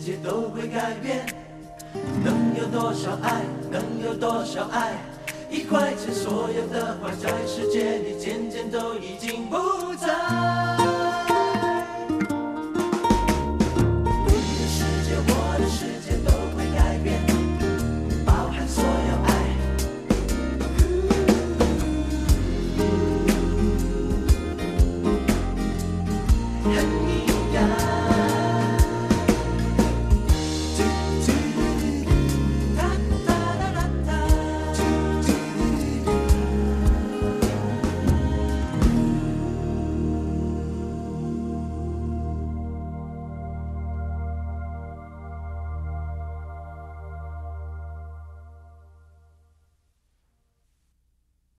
世界都会改变能有多少爱能有多少爱一块钱所有的坏在世界里渐渐都已经不在。你的世界我的世界都会改变包含所有爱。很勇敢